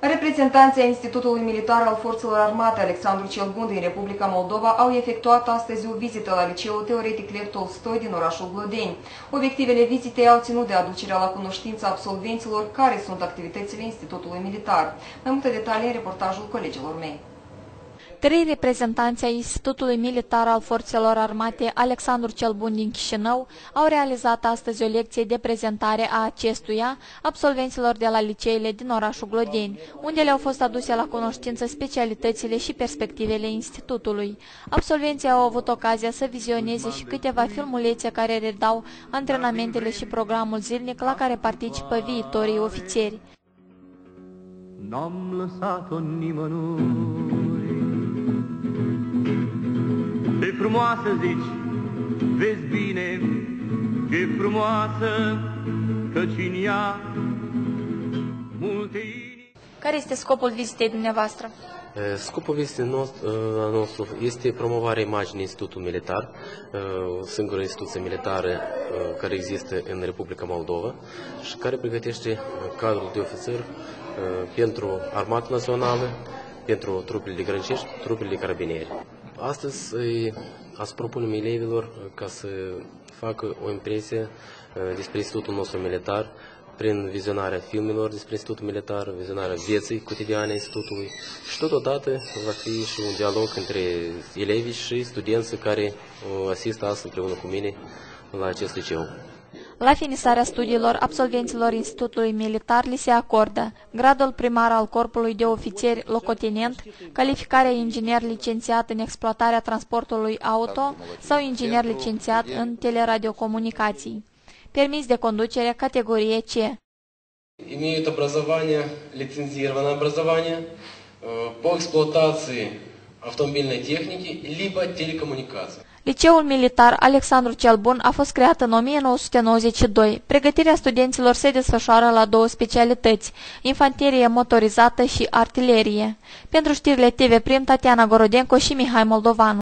Reprezentanții Institutului Militar al Forțelor Armate Alexandru cel Bun din Republica Moldova au efectuat astăzi o vizită la Liceul Teoretic Lev Tolstoi din orașul Glodeni. Obiectivele vizitei au ținut de aducerea la cunoștință absolvenților care sunt activitățile Institutului Militar. Mai multe detalii în reportajul colegilor mei. Trei reprezentanți ai Institutului Militar al Forțelor Armate Alexandru cel Bun din Chișinău au realizat astăzi o lecție de prezentare a acestuia absolvenților de la liceele din orașul Glodeni, unde le-au fost aduse la cunoștință specialitățile și perspectivele Institutului. Absolvenții au avut ocazia să vizioneze și câteva filmulețe care redau antrenamentele și programul zilnic la care participă viitorii ofițeri. N-am lăsat-o nimănui frumoasă zici, vezi bine, e frumoasă, căci în ea multe inimi. Care este scopul vizitei dumneavoastră? Scopul vizitei nostru este promovarea imaginii Institutului Militar, singura instituție militară care există în Republica Moldova și care pregătește cadrul de ofițer pentru Armata Națională, pentru trupele de grăncești, trupele de carabinieri. Astăzi ați propunem elevilor ca să facă o impresie uh, despre Institutul nostru militar prin vizionarea filmelor despre Institutul Militar, vizionarea vieții cotidiane a Institutului și totodată va fi și un dialog între elevii și studenții care uh, asistă astăzi împreună cu mine la acest liceu. La finisarea studiilor absolvenților Institutului Militar li se acordă gradul primar al Corpului de Ofițeri Locotenent, calificarea inginer licențiat în exploatarea transportului auto sau inginer licențiat în teleradiocomunicații. Permis de conducere categorie C. Имеют образование, лицензированное образование по эксплуатации автомобильной техники либо телекоммуникаций. Liceul militar Alexandru cel Bun a fost creat în 1992. Pregătirea studenților se desfășoară la două specialități, infanterie motorizată și artilerie. Pentru știrile TV Prim, Tatiana Gorodenco și Mihai Moldovanu.